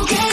okay.